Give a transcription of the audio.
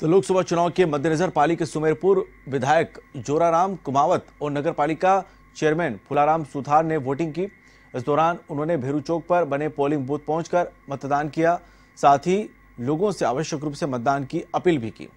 तो लोकसभा चुनाव के मद्देनजर पाली के सुमेरपुर विधायक जोराराम कुमावत और नगर पालिका चेयरमैन फुलाराम सुथार ने वोटिंग की। इस दौरान उन्होंने भेरू चौक पर बने पोलिंग बूथ पहुंचकर मतदान किया। साथ ही लोगों से आवश्यक रूप से मतदान की अपील भी की।